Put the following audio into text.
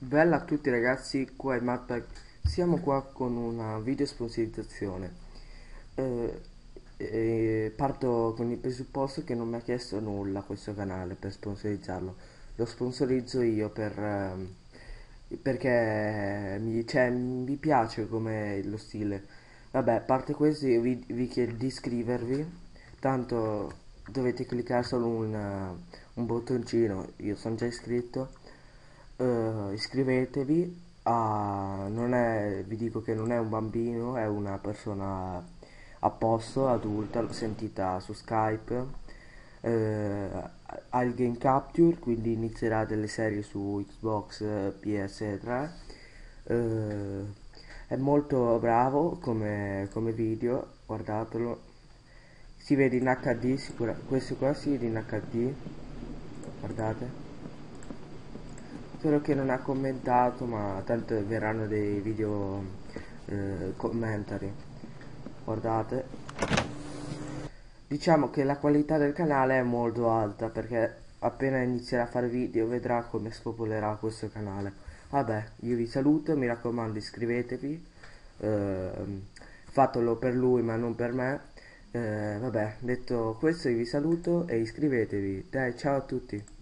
Bella a tutti ragazzi, qua è Mattpack, siamo qua con una video sponsorizzazione. Eh, eh, parto con il presupposto che non mi ha chiesto nulla questo canale per sponsorizzarlo, lo sponsorizzo io per, ehm, perché mi, cioè, mi piace come lo stile. Vabbè, a parte questo vi, vi chiedo di iscrivervi, tanto dovete cliccare solo un, un bottoncino, io sono già iscritto eh, iscrivetevi a, non è, vi dico che non è un bambino, è una persona a posto, adulta, l'ho sentita su Skype. Eh, ha game capture, quindi inizierà delle serie su Xbox, PS3. Eh, è molto bravo come, come video, guardatelo. Si vede in HD, sicura, questo qua si vede in HD, guardate. Spero che non ha commentato, ma tanto verranno dei video eh, commentari. Guardate. Diciamo che la qualità del canale è molto alta perché appena inizierà a fare video vedrà come spopolerà questo canale. Vabbè, io vi saluto, mi raccomando iscrivetevi. Eh, fatelo per lui ma non per me. Eh, vabbè, detto questo io vi saluto e iscrivetevi. Dai, ciao a tutti.